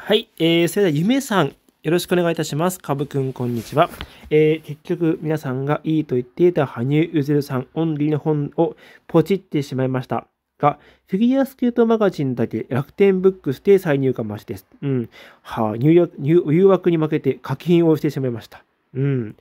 はい、えー、それでは夢さん、よろしくお願いいたします。かぶくん、こんにちは。えー、結局、皆さんがいいと言っていた羽生結弦さんオンリーの本をポチってしまいました。が、フィギュアスケートマガジンだけ楽天ブックスで再入荷待ちです。うん。はあ、入入誘惑に負けて課金をしてしまいました。うん。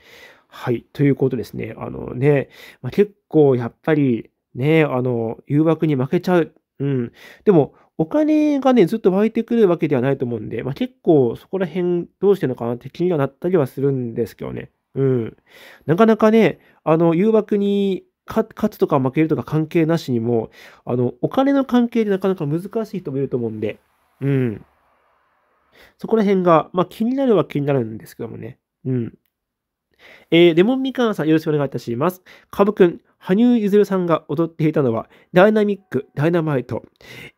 はい。ということですね。あのね、まあ、結構やっぱりね、あの、誘惑に負けちゃう。うん。でも、お金がね、ずっと湧いてくるわけではないと思うんで、まあ、結構そこら辺どうしてるのかなって気にはなったりはするんですけどね。うん。なかなかね、あの、誘惑に勝つとか負けるとか関係なしにも、あの、お金の関係でなかなか難しい人もいると思うんで、うん。そこら辺が、まあ、気になるは気になるんですけどもね。うん。えー、レモンみかんさんよろしくお願いいたします。かぶくん、羽生結弦さんが踊っていたのは、ダイナミック、ダイナマイト。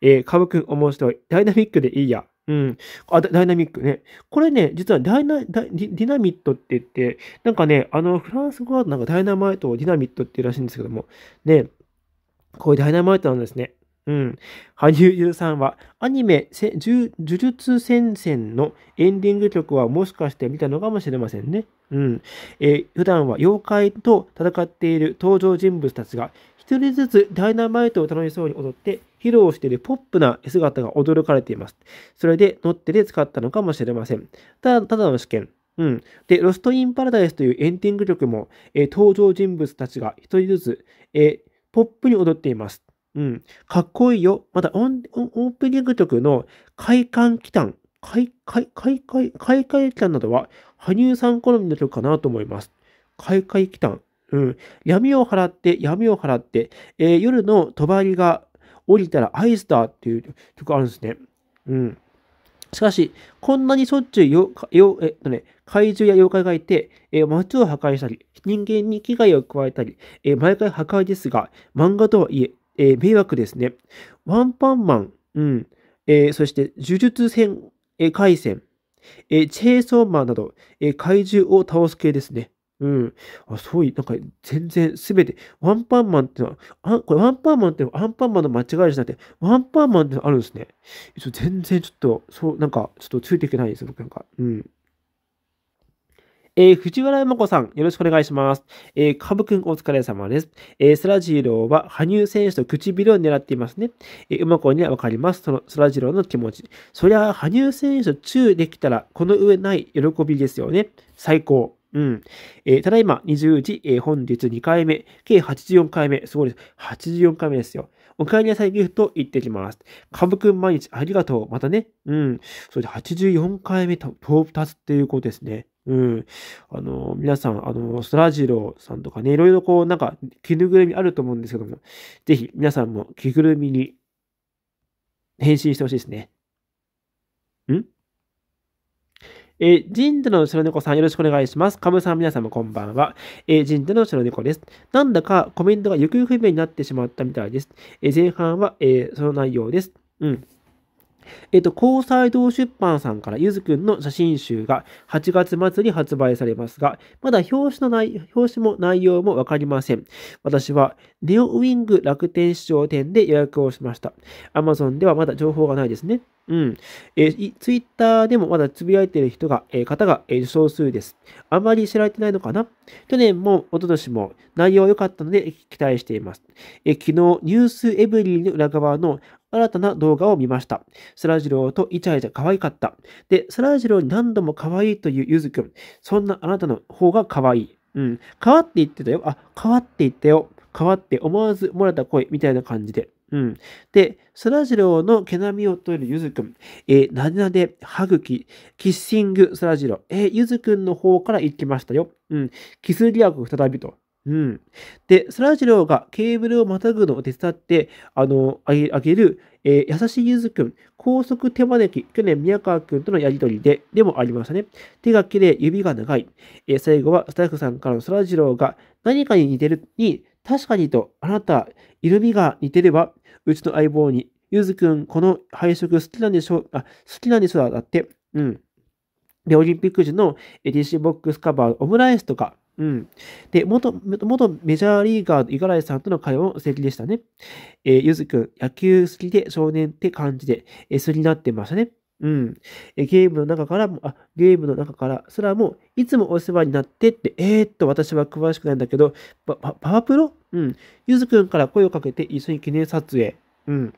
えー、かぶくん面白い。ダイナミックでいいや。うん。あ、ダイナミックね。これね、実はダイナ、ダディナミットって言って、なんかね、あの、フランス語はなんかダイナマイトをディナミットって言うらしいんですけども、ね、こういうダイナマイトなんですね。うん。羽生結弦さんは、アニメ、呪術戦線のエンディング曲はもしかして見たのかもしれませんね。うん。えー、普段は妖怪と戦っている登場人物たちが、一人ずつダイナマイトを楽しそうに踊って披露しているポップな姿が驚かれています。それでノッテで使ったのかもしれません。ただ、ただの試験。うん。で、ロスト・イン・パラダイスというエンディング曲も、えー、登場人物たちが一人ずつ、えー、ポップに踊っています。うん。かっこいいよ。またオ、ープニング曲の快感祈祷、快、快、快、快、快快祈祷などは、羽生さん好みの曲かなと思います。快快祈祷。うん。闇を払って、闇を払って、えー、夜の帳が降りたらアイスだっていう曲あるんですね。うん。しかし、こんなにしょっちゅうよ、よ、えっとね、怪獣や妖怪がいて、えー、街を破壊したり、人間に危害を加えたり、えー、毎回破壊ですが、漫画とはいえ、えー、迷惑ですね。ワンパンマン、うん、えー、そして呪術戦、えー、回戦、え、チェーソーマンなど、え、怪獣を倒す系ですね。うん。あ、そういう、なんか、全然、すべて、ワンパンマンってのは、あ、これワンパンマンってのはアンパンマンの間違いじゃなくて、ワンパンマンってのあるんですね。ちょ全然ちょっと、そう、なんか、ちょっとついていけないんです、僕なんか。うん。えー、藤原山子さん、よろしくお願いします。えー、かぶくんお疲れ様です。えー、スラジローは、羽生選手と唇を狙っていますね。えー、うまこにはわかります。そのスラジローの気持ち。そりゃ、羽生選手とチューできたら、この上ない喜びですよね。最高。うん。えー、ただいま20時、えー、本日2回目、計84回目、すごいです。84回目ですよ。お帰りなさいギフト行ってきます。かぶくん毎日ありがとう。またね。うん。それで84回目と到達っていうことですね。うん。あの、皆さん、あの、スラジローさんとかね、いろいろこう、なんか、着ぐるみあると思うんですけども、ぜひ皆さんも着ぐるみに変身してほしいですね。ん？えー、ジンダの白猫さんよろしくお願いします。カムさん皆様こんばんは。えー、ジンダの白猫です。なんだかコメントが行方不明になってしまったみたいです。え、前半は、えー、その内容です。うん。えっ、と、高裁堂出版さんからゆずくんの写真集が8月末に発売されますが、まだ表紙の内表紙も内容もわかりません。私はネオウィング楽天市場店で予約をしました。Amazon ではまだ情報がないですね。うん。えー、ツイッターでもまだつぶやいている人が、えー、方が、えー、少数です。あまり知られてないのかな？去年も一昨年も内容良かったので期待しています。えー、昨日、ニュースエブリーの裏側の新たな動画を見ました。スラジローとイチャイチャ可愛かった。で、スラジローに何度も可愛いというゆずくん。そんなあなたの方が可愛い。うん。変わって言ってたよ。あ、変わって言ったよ。変わって思わず漏れた声みたいな感じで。うん。で、スラジローの毛並みをとえるゆずくん。えー、なでなで、歯茎、キッシング、スラジロー。えー、ゆずくんの方から行きましたよ。うん。キスリアク再びと。うん。で、スラジローがケーブルをまたぐのを手伝って、あの、あげあげる、えー、優しいゆずくん、高速手招き、去年宮川くんとのやりとりで、でもありましたね。手が綺麗、指が長い。えー、最後はスタッフさんからのスラジローが何かに似てるに、確かにと、あなた、色味が似てれば、うちの相棒に、ゆずくん、この配色好きなんでしょう、あ、好きなんでしょうだって、うん。で、オリンピック時の DC ボックスカバー、オムライスとか、うん。で、元、元メジャーリーガーの五十嵐さんとの会話も素敵でしたね。えー、ゆずくん、野球好きで少年って感じで、えー、素になってましたね。うん。えゲームの中からも、あ、ゲームの中からすらも、いつもお世話になってって、えー、っと、私は詳しくないんだけど、パパワプロ？うん。ゆずくんから声をかけて一緒に記念撮影。うん。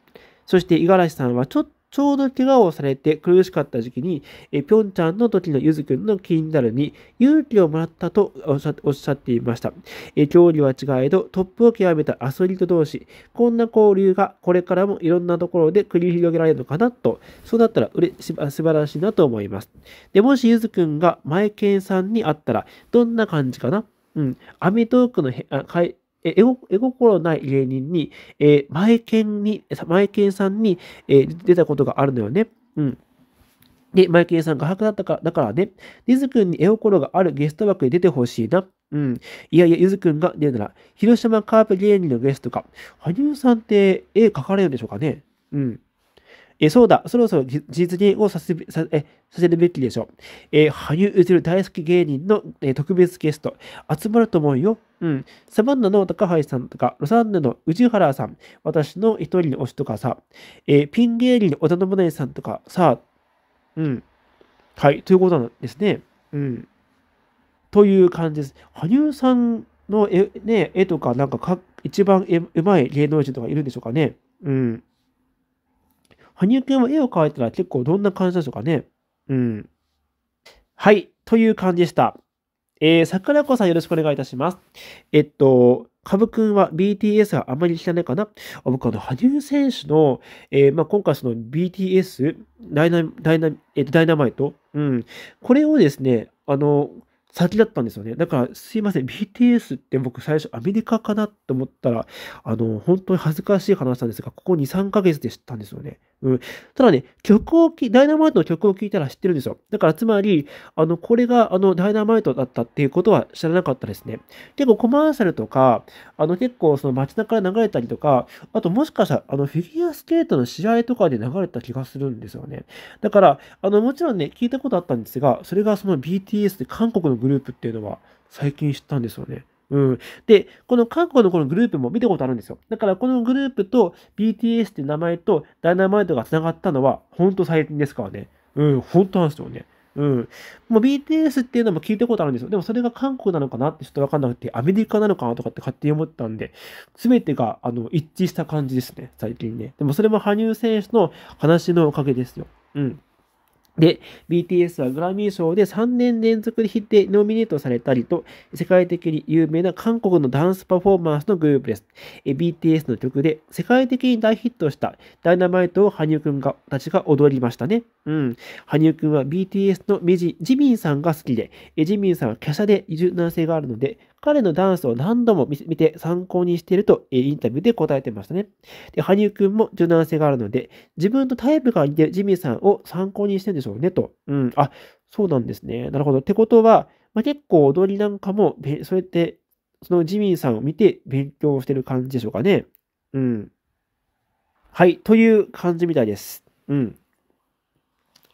そして、五十嵐さんはちょっと、ちょうど怪我をされて苦しかった時期に、えぴょんちゃんの時のゆずくんの金メダルに勇気をもらったとおっしゃっていました。え競技は違えど、トップを極めたアスリート同士、こんな交流がこれからもいろんなところで繰り広げられるのかなと、そうだったらうれ素晴らしいなと思います。で、もしゆずくんがマイケンさんに会ったら、どんな感じかな？うん。アメトークのへあえ、絵心ない芸人に、えー、前剣に、前剣さんに、えー、出たことがあるのよね。うん。で、マイケンさんが白だったか、だからね、ゆずくんに絵心があるゲスト枠に出てほしいな。うん。いやいや、ゆずくんが出るなら、広島カープ芸人のゲストか。羽生さんって絵描かれるんでしょうかね。うん。えそうだ、そろそろ実現をさせさえさせるべきでしょう。えー、羽生結弦大好き芸人の、え、特別ゲスト、集まると思うよ。うん。サバンナの高橋さんとか、ロサンヌの宇治原さん、私の一人の推しとかさ、えー、ピン芸人の織田信成さんとかさ、うん。はい、ということなんですね。うん。という感じです。羽生さんの絵,、ね、絵とか、なんかか一番うまい芸能人とかいるんでしょうかね。うん。羽生くんは絵を描いたら結構どんな感じでしょうかね。うん。はい。という感じでした。えー、桜子さんよろしくお願いいたします。えっと、カブくんは BTS はあまり知らないかな僕、あの、羽生選手の、えー、まあ、今回その BTS、ダイナ、ダイナ、えっと、ダイナマイト、うん。これをですね、あの、先だったんですよね。だから、すいません。BTS って僕最初アメリカかなと思ったら、あの、本当に恥ずかしい話なんですが、ここ2、3ヶ月で知ったんですよね。うん。ただね、曲をき、ダイナマイトの曲を聴いたら知ってるんですよ。だから、つまり、あの、これがあの、ダイナマイトだったっていうことは知らなかったですね。結構コマーシャルとか、あの、結構その街中で流れたりとか、あともしかしたら、あの、フィギュアスケートの試合とかで流れた気がするんですよね。だから、あの、もちろんね、聞いたことあったんですが、それがその BTS で韓国のグループっていうのは最近知ったんですよね。うん。で、この韓国のこのグループも見たことあるんですよ。だからこのグループと BTS って名前とダイナマイトが繋がったのは本当最近ですからね。うん、本当なんですよね。うん。もう BTS っていうのも聞いたことあるんですよ。でもそれが韓国なのかなってちょっとわかんなくて、アメリカなのかなとかって勝手に思ったんで、すべてがあの一致した感じですね、最近ね。でもそれも羽生選手の話のおかげですよ。うん。で、BTS はグラミー賞で3年連続でヒットノミネートされたりと、世界的に有名な韓国のダンスパフォーマンスのグループです。BTS の曲で世界的に大ヒットしたダイナマイトを羽生くんがたちが踊りましたね。うん。羽生くんは BTS のメジミンさんが好きで、ジミンさんは華奢で柔軟性があるので、彼のダンスを何度も見て参考にしていると、インタビューで答えてましたね。で、羽生くんも柔軟性があるので、自分とタイプが似てるジミーさんを参考にしてるんでしょうね、と。うん。あ、そうなんですね。なるほど。ってことは、まあ、結構踊りなんかも、そうやって、そのジミーさんを見て勉強してる感じでしょうかね。うん。はい。という感じみたいです。うん。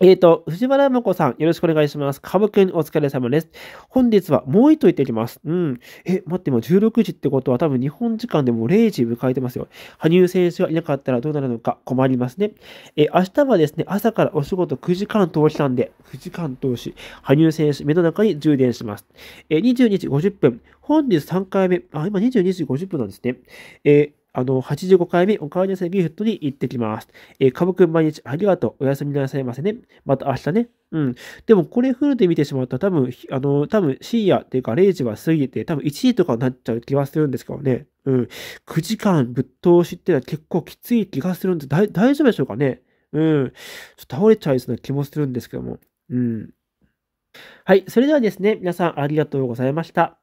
えっ、ー、と、藤原真子さん、よろしくお願いします。かぶくん、お疲れ様です。本日はもう一頭行ってきます。うん。え、待って、もう16時ってことは多分日本時間でも0時迎えてますよ。羽生選手がいなかったらどうなるのか困りますね。え明日はですね、朝からお仕事9時間通したんで、9時間通し、羽生選手、目の中に充電します。え22時50分、本日3回目、あ、今22時50分なんですね。えあの、85回目、おかわりなさいビーフットに行ってきます。えー、かぶくん毎日ありがとう。おやすみなさいませね。また明日ね。うん。でも、これフルで見てしまうと、多分、あの、多分、深夜っていうか、0時は過ぎて、多分1時とかになっちゃう気はするんですけどね。うん。9時間ぶっ通しってのは結構きつい気がするんで、大丈夫でしょうかね。うん。ちょっと倒れちゃいそうな気もするんですけども。うん。はい。それではですね、皆さんありがとうございました。